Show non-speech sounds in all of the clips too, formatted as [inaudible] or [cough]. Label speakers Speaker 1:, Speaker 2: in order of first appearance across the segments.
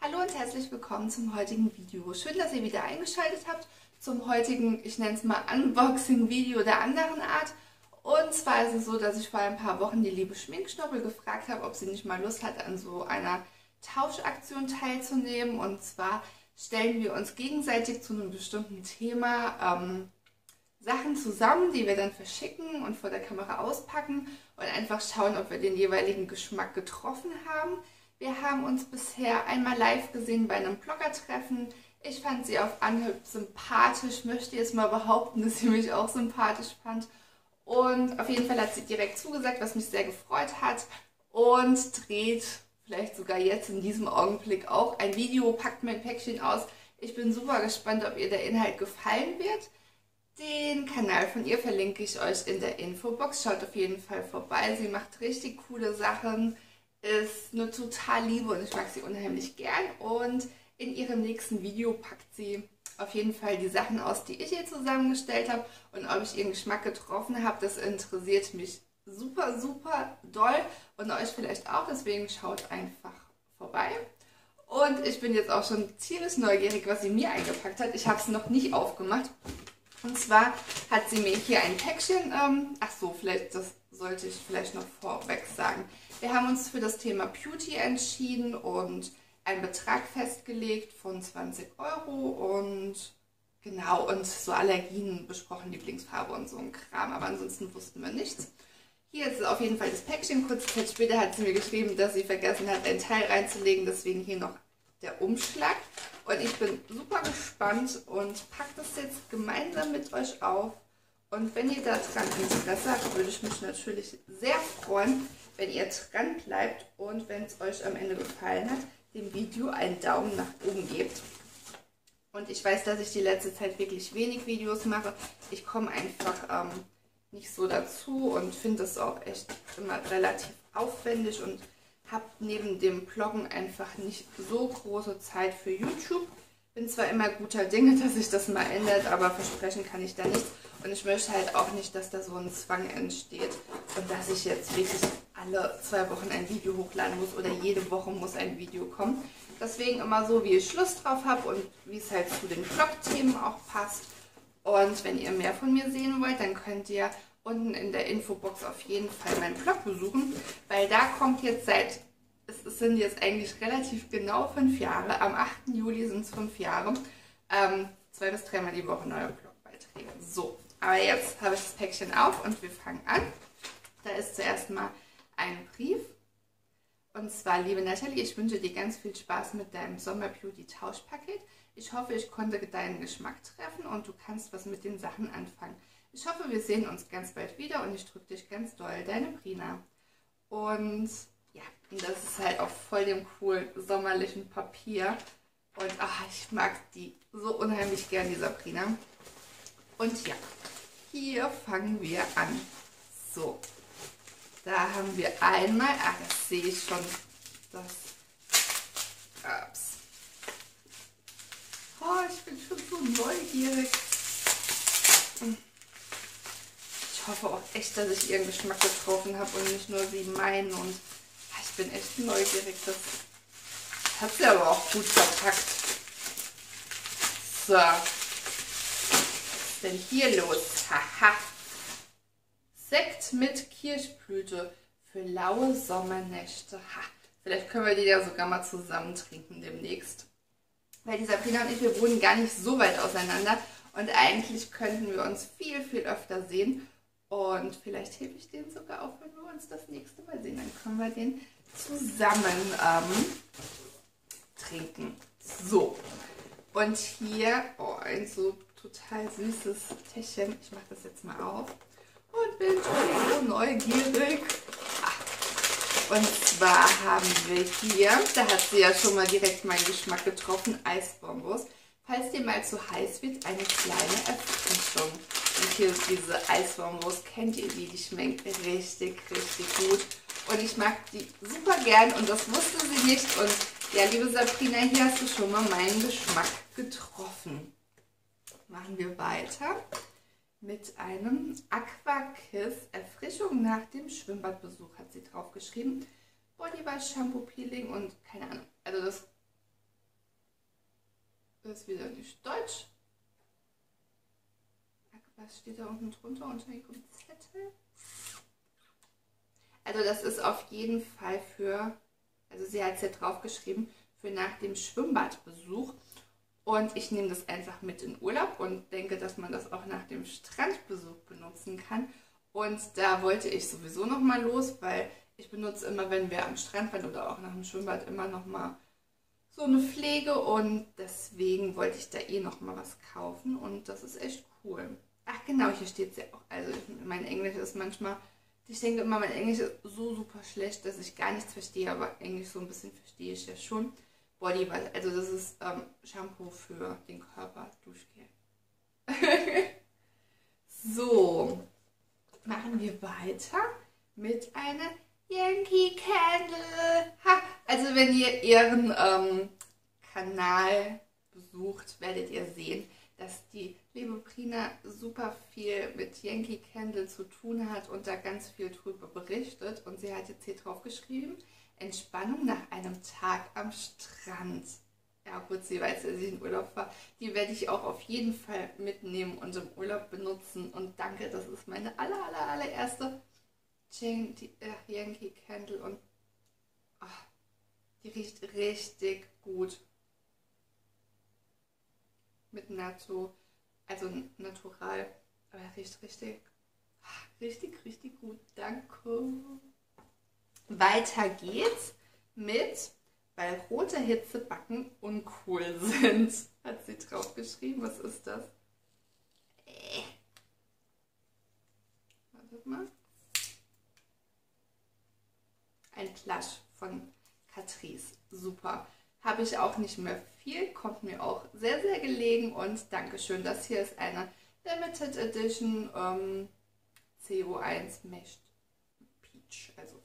Speaker 1: Hallo und herzlich willkommen zum heutigen Video. Schön, dass ihr wieder eingeschaltet habt zum heutigen, ich nenne es mal Unboxing-Video der anderen Art. Und zwar ist es so, dass ich vor ein paar Wochen die liebe Schminkschnubbel gefragt habe, ob sie nicht mal Lust hat, an so einer Tauschaktion teilzunehmen. Und zwar stellen wir uns gegenseitig zu einem bestimmten Thema ähm, Sachen zusammen, die wir dann verschicken und vor der Kamera auspacken und einfach schauen, ob wir den jeweiligen Geschmack getroffen haben. Wir haben uns bisher einmal live gesehen bei einem Blogger-Treffen. Ich fand sie auf Anhieb sympathisch, möchte jetzt mal behaupten, [laughs] dass sie mich auch sympathisch fand. Und auf jeden Fall hat sie direkt zugesagt, was mich sehr gefreut hat. Und dreht vielleicht sogar jetzt in diesem Augenblick auch ein Video, packt mein Päckchen aus. Ich bin super gespannt, ob ihr der Inhalt gefallen wird. Den Kanal von ihr verlinke ich euch in der Infobox. Schaut auf jeden Fall vorbei. Sie macht richtig coole Sachen, ist eine total liebe und ich mag sie unheimlich gern. Und in ihrem nächsten Video packt sie auf jeden Fall die Sachen aus, die ich ihr zusammengestellt habe. Und ob ich ihren Geschmack getroffen habe, das interessiert mich super, super doll. Und euch vielleicht auch, deswegen schaut einfach vorbei. Und ich bin jetzt auch schon tierisch neugierig, was sie mir eingepackt hat. Ich habe es noch nicht aufgemacht. Und zwar hat sie mir hier ein Päckchen, ähm, ach so, vielleicht, das sollte ich vielleicht noch vorweg sagen. Wir haben uns für das Thema Beauty entschieden und einen Betrag festgelegt von 20 Euro und genau, und so Allergien besprochen, Lieblingsfarbe und so ein Kram, aber ansonsten wussten wir nichts. Hier ist auf jeden Fall das Päckchen. Kurze Zeit später hat sie mir geschrieben, dass sie vergessen hat, ein Teil reinzulegen, deswegen hier noch der Umschlag. Und ich bin super gespannt und packe das jetzt gemeinsam mit euch auf. Und wenn ihr daran Interesse habt, würde ich mich natürlich sehr freuen, wenn ihr dran bleibt und wenn es euch am Ende gefallen hat, dem Video einen Daumen nach oben gebt. Und ich weiß, dass ich die letzte Zeit wirklich wenig Videos mache. Ich komme einfach ähm, nicht so dazu und finde es auch echt immer relativ aufwendig und habe neben dem Bloggen einfach nicht so große Zeit für YouTube. Bin zwar immer guter Dinge, [laughs] dass sich das mal ändert, aber versprechen kann ich da nichts. Und ich möchte halt auch nicht, dass da so ein Zwang entsteht und dass ich jetzt wirklich alle zwei Wochen ein Video hochladen muss oder jede Woche muss ein Video kommen. Deswegen immer so, wie ich Lust drauf habe und wie es halt zu den Blog-Themen auch passt. Und wenn ihr mehr von mir sehen wollt, dann könnt ihr unten in der Infobox auf jeden Fall meinen Blog besuchen, weil da kommt jetzt seit, es sind jetzt eigentlich relativ genau fünf Jahre, am 8. Juli sind es fünf Jahre, ähm, zwei bis dreimal die Woche neue Blogbeiträge. So, aber jetzt habe ich das Päckchen auf und wir fangen an. Da ist zuerst mal ein Brief. Und zwar, liebe Nathalie, ich wünsche dir ganz viel Spaß mit deinem Sommer-Beauty-Tauschpaket. Ich hoffe, ich konnte deinen Geschmack treffen und du kannst was mit den Sachen anfangen. Ich hoffe, wir sehen uns ganz bald wieder und ich drücke dich ganz doll, deine Brina. Und ja, und das ist halt auf voll dem coolen sommerlichen Papier. Und ach, ich mag die so unheimlich gern, die Sabrina. Und ja, hier fangen wir an. So, da haben wir einmal, ach, das sehe ich schon, das, ups. Oh, ich bin schon so neugierig. Ich hoffe auch echt, dass ich ihren Geschmack getroffen habe und nicht nur sie meinen. Und ich bin echt neugierig. Das hat sie aber auch gut verpackt. So. Was ist denn hier los? Haha. Sekt mit Kirschblüte für laue Sommernächte. Ha. Vielleicht können wir die ja sogar mal zusammen trinken demnächst. Weil die Sabrina und ich, wir wohnen gar nicht so weit auseinander. Und eigentlich könnten wir uns viel, viel öfter sehen. Und vielleicht hebe ich den sogar auf, wenn wir uns das nächste Mal sehen. Dann können wir den zusammen ähm, trinken. So. Und hier, oh, ein so total süßes Täschchen. Ich mache das jetzt mal auf. Und bin so neugierig. Ah. Und zwar haben wir hier, da hat sie ja schon mal direkt meinen Geschmack getroffen, Eisbonbons. Falls dir mal zu heiß wird, eine kleine Erfrischung. Hier ist diese Eisbonbons. Kennt ihr die? Die schmeckt richtig, richtig gut. Und ich mag die super gern und das wusste sie nicht. Und ja, liebe Sabrina, hier hast du schon mal meinen Geschmack getroffen. Machen wir weiter mit einem Aquakiss Erfrischung nach dem Schwimmbadbesuch, hat sie drauf geschrieben. Bodywash, Shampoo, Peeling und keine Ahnung. Also das ist wieder nicht deutsch. Was steht da unten drunter unter dem Zettel? Also das ist auf jeden Fall für, also sie hat es ja drauf geschrieben, für nach dem Schwimmbadbesuch. Und ich nehme das einfach mit in Urlaub und denke, dass man das auch nach dem Strandbesuch benutzen kann. Und da wollte ich sowieso noch mal los, weil ich benutze immer, wenn wir am Strand waren oder auch nach dem Schwimmbad, immer noch mal so eine Pflege. Und deswegen wollte ich da eh noch mal was kaufen. Und das ist echt cool. Ach genau, hier steht es ja auch. Also mein Englisch ist manchmal, ich denke immer, mein Englisch ist so super schlecht, dass ich gar nichts verstehe. Aber Englisch so ein bisschen verstehe ich ja schon. Body Wash, also das ist ähm, Shampoo für den Körper, Duschgel. [laughs] so, machen wir weiter mit einer Yankee Candle. Ha, also wenn ihr ihren ähm, Kanal besucht, werdet ihr sehen, dass die Prina super viel mit Yankee Candle zu tun hat und da ganz viel drüber berichtet. Und sie hat jetzt hier drauf geschrieben, Entspannung nach einem Tag am Strand. Ja gut, sie weiß, dass ich in Urlaub war. Die werde ich auch auf jeden Fall mitnehmen und im Urlaub benutzen. Und danke, das ist meine aller, aller, allererste Yankee äh, Candle. Und oh, die riecht richtig gut. Mit Natto, also natural. Aber riecht richtig, richtig, richtig gut. Danke. Weiter geht's mit, weil rote Hitzebacken uncool [laughs] sind. Hat sie drauf geschrieben. Was ist das? Äh. Wartet mal. Ein Plush von Catrice. Super. Habe ich auch nicht mehr viel, kommt mir auch sehr, sehr gelegen und Dankeschön. Das hier ist eine Limited Edition ähm, CO1 Meshed Peach, also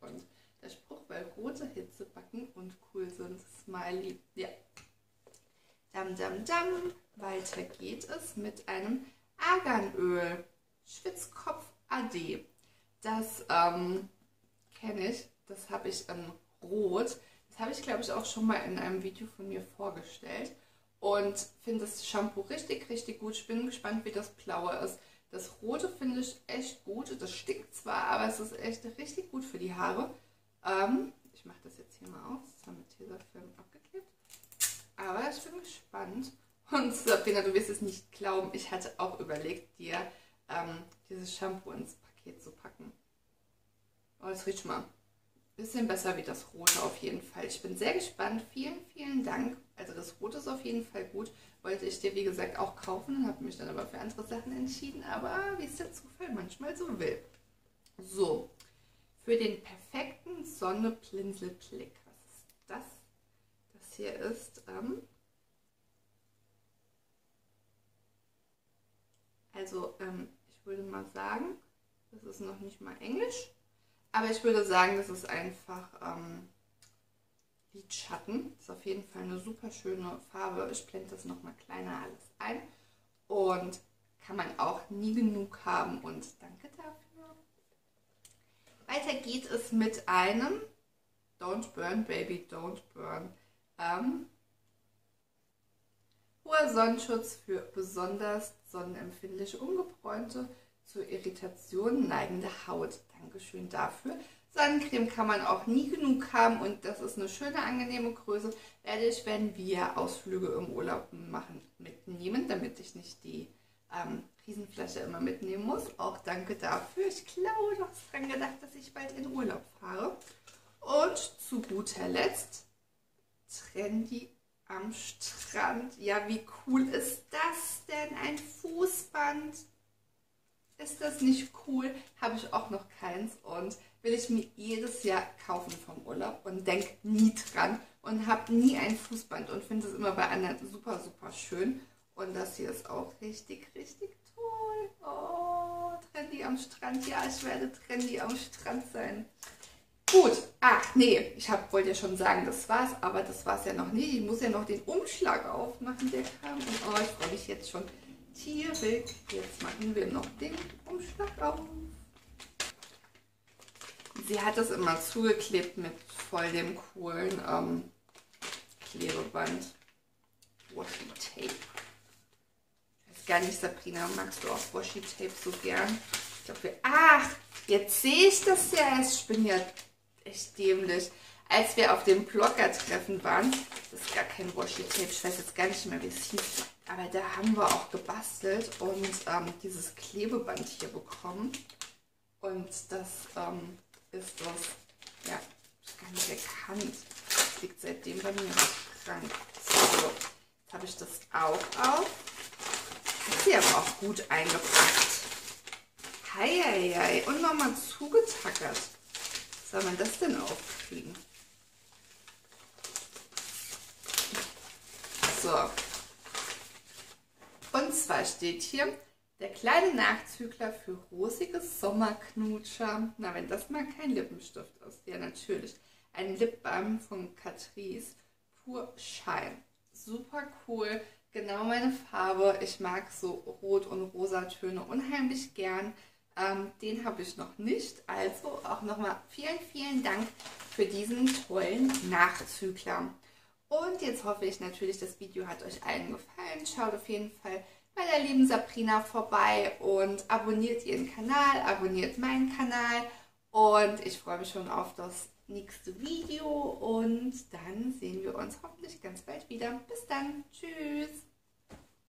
Speaker 1: und der Spruch, weil rote Hitzebacken und cool sind. Smiley. Ja. Dam, dam, dam. Weiter geht es mit einem Arganöl. Schwitzkopf AD. Das ähm, kenne ich. Das habe ich in Rot. Habe ich, glaube ich, auch schon mal in einem Video von mir vorgestellt. Und finde das Shampoo richtig, richtig gut. Ich bin gespannt, wie das Blaue ist. Das Rote finde ich echt gut. Das stinkt zwar, aber es ist echt richtig gut für die Haare. Ähm, ich mache das jetzt hier mal auf. Das haben wir Tesafilm abgeklebt. Aber ich bin gespannt. Und Sabrina, du wirst es nicht glauben, ich hatte auch überlegt, dir ähm, dieses Shampoo ins Paket zu packen. Oh, das riecht schon mal bisschen besser wie das Rote auf jeden Fall. Ich bin sehr gespannt. Vielen, vielen Dank. Also das Rote ist auf jeden Fall gut. Wollte ich dir, wie gesagt, auch kaufen. Habe mich dann aber für andere Sachen entschieden. Aber wie es der Zufall manchmal so will. So, für den perfekten Sonne-Blinzelblick. Was ist das? Das hier ist... Ähm, also, ähm, ich würde mal sagen, das ist noch nicht mal Englisch. Aber ich würde sagen, das ist einfach ähm, Lidschatten. Ist auf jeden Fall eine super schöne Farbe. Ich blende das nochmal kleiner alles ein. Und kann man auch nie genug haben. Und danke dafür. Weiter geht es mit einem Don't Burn Baby, Don't Burn. Ähm, hoher Sonnenschutz für besonders sonnenempfindliche, ungebräunte zur Irritation neigende Haut. Dankeschön dafür. Sonnencreme kann man auch nie genug haben und das ist eine schöne, angenehme Größe. Werde ich, wenn wir Ausflüge im Urlaub machen, mitnehmen, damit ich nicht die ähm, Riesenflasche immer mitnehmen muss. Auch danke dafür. Ich glaube, du hast dran gedacht, dass ich bald in Urlaub fahre. Und zu guter Letzt Trendy am Strand. Ja, wie cool ist das denn? Ein Fußband ist das nicht cool? Habe ich auch noch keins und will ich mir jedes Jahr kaufen vom Urlaub und denke nie dran und habe nie ein Fußband und finde es immer bei anderen super, super schön. Und das hier ist auch richtig, richtig toll. Oh, trendy am Strand. Ja, ich werde trendy am Strand sein. Gut, ach nee, ich hab, wollte ja schon sagen, das war's, aber das war's ja noch nicht. Ich muss ja noch den Umschlag aufmachen, der kam. Und oh, ich freue mich jetzt schon tierig. Jetzt machen wir noch den Umschlag auf. Sie hat das immer zugeklebt mit voll dem coolen ähm, Klebeband. Washi Tape. Ich weiß gar nicht, Sabrina, magst du auch Washi Tape so gern? Ich glaube, wir. Ach, jetzt sehe ich das ja erst. Ich bin ja echt dämlich. Als wir auf dem Blogger-Treffen waren, das ist gar kein Washi-Tape, ich weiß jetzt gar nicht mehr, wie es hieß, aber da haben wir auch gebastelt und ähm, dieses Klebeband hier bekommen. Und das ähm, ist das, ja, gar nicht erkannt. Das liegt seitdem bei mir Schrank. So, jetzt habe ich das auch auf. Hat sie aber auch gut eingepackt. Heieiei. Und nochmal zugetackert soll man das denn aufkriegen? So. Und zwar steht hier, der kleine Nachzügler für rosige Sommerknutscher. Na, wenn das mal kein Lippenstift ist. Ja, natürlich. Ein Lipbalm von Catrice. Pur Shine. Super cool. Genau meine Farbe. Ich mag so Rot- und Rosatöne unheimlich gern. Ähm, den habe ich noch nicht. Also auch nochmal vielen, vielen Dank für diesen tollen Nachzügler. Und jetzt hoffe ich natürlich, das Video hat euch allen gefallen. Schaut auf jeden Fall bei der lieben Sabrina vorbei und abonniert ihren Kanal, abonniert meinen Kanal. Und ich freue mich schon auf das nächste Video und dann sehen wir uns hoffentlich ganz bald wieder. Bis dann. Tschüss.